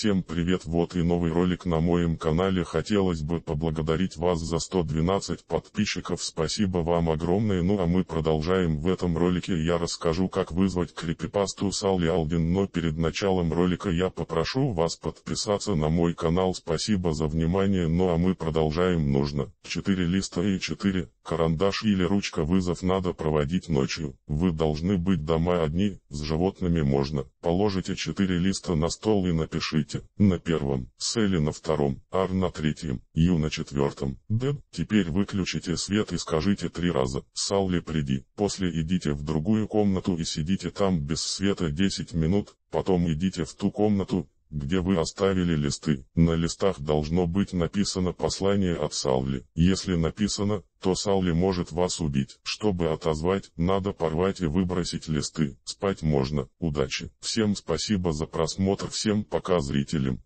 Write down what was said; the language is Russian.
Всем привет, вот и новый ролик на моем канале. Хотелось бы поблагодарить вас за 112 подписчиков. Спасибо вам огромное. Ну а мы продолжаем. В этом ролике я расскажу, как вызвать крипипасту Салли Алдин. Но перед началом ролика я попрошу вас подписаться на мой канал. Спасибо за внимание. Ну а мы продолжаем. Нужно 4 листа и 4 карандаш или ручка. Вызов надо проводить ночью. Вы должны быть дома одни, с животными можно. Положите 4 листа на стол и напишите. На первом, Селли на втором, Ар на третьем, Ю на четвертом, Д. Теперь выключите свет и скажите три раза. Салли приди. После идите в другую комнату и сидите там без света 10 минут. Потом идите в ту комнату, где вы оставили листы. На листах должно быть написано послание от Салли. Если написано, то Салли может вас убить. Чтобы отозвать, надо порвать и выбросить листы. Спать можно. Удачи. Всем спасибо за просмотр. Всем пока зрителям.